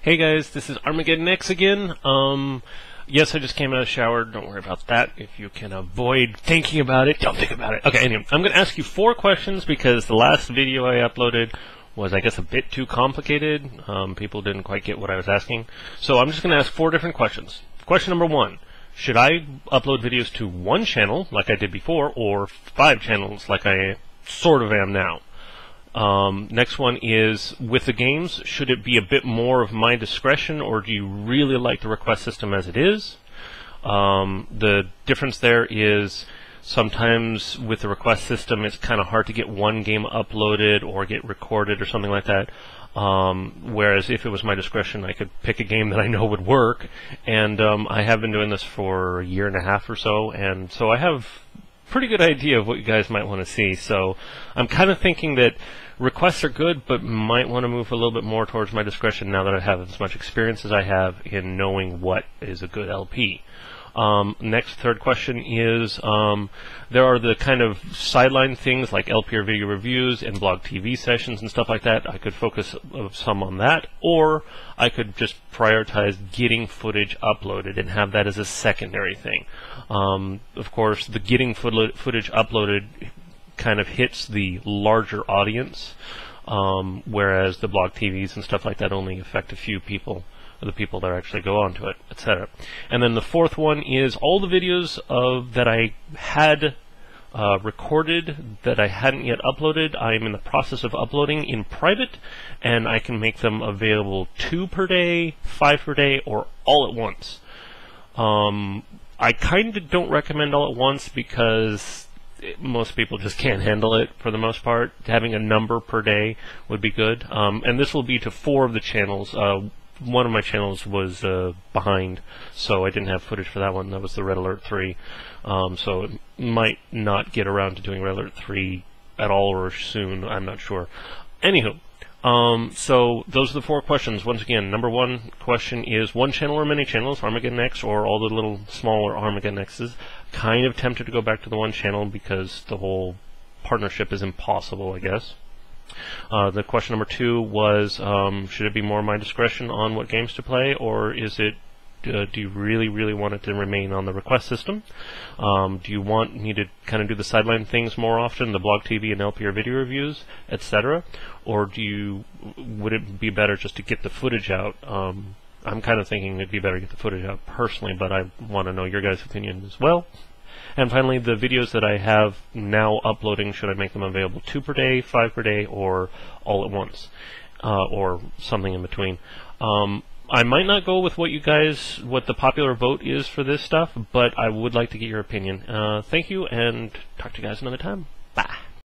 Hey guys, this is Armageddon X again. Um, yes, I just came out of the shower. Don't worry about that. If you can avoid thinking about it, don't think about it. Okay, anyway, I'm going to ask you four questions because the last video I uploaded was, I guess, a bit too complicated. Um, people didn't quite get what I was asking. So I'm just going to ask four different questions. Question number one. Should I upload videos to one channel, like I did before, or five channels, like I sort of am now? Um, next one is with the games, should it be a bit more of my discretion, or do you really like the request system as it is? Um, the difference there is sometimes with the request system, it's kind of hard to get one game uploaded or get recorded or something like that. Um, whereas if it was my discretion, I could pick a game that I know would work. And um, I have been doing this for a year and a half or so, and so I have pretty good idea of what you guys might want to see. So I'm kind of thinking that requests are good, but might want to move a little bit more towards my discretion now that I have as much experience as I have in knowing what is a good LP. Um, next, third question is um, there are the kind of sideline things like LPer video reviews and blog TV sessions and stuff like that. I could focus some on that, or I could just prioritize getting footage uploaded and have that as a secondary thing. Um, of course, the getting footage uploaded kind of hits the larger audience, um, whereas the blog TVs and stuff like that only affect a few people the people that actually go onto it, etc. And then the fourth one is all the videos of that I had uh, recorded that I hadn't yet uploaded. I am in the process of uploading in private, and I can make them available two per day, five per day, or all at once. Um, I kind of don't recommend all at once because it, most people just can't handle it for the most part. Having a number per day would be good. Um, and this will be to four of the channels. Uh, one of my channels was uh, behind, so I didn't have footage for that one. That was the Red Alert 3. Um, so it might not get around to doing Red Alert 3 at all or soon. I'm not sure. Anywho, um, so those are the four questions. Once again, number one question is one channel or many channels, Armageddon X or all the little smaller Armageddon X's. Kind of tempted to go back to the one channel because the whole partnership is impossible, I guess. Uh, the question number two was, um, should it be more my discretion on what games to play, or is it uh, do you really, really want it to remain on the request system? Um, do you want me to kind of do the sideline things more often, the blog TV and LPer video reviews, etc., or do you would it be better just to get the footage out? Um, I'm kind of thinking it'd be better to get the footage out personally, but I want to know your guys' opinion as well. And finally, the videos that I have now uploading, should I make them available two per day, five per day, or all at once, uh, or something in between? Um, I might not go with what you guys, what the popular vote is for this stuff, but I would like to get your opinion. Uh, thank you, and talk to you guys another time.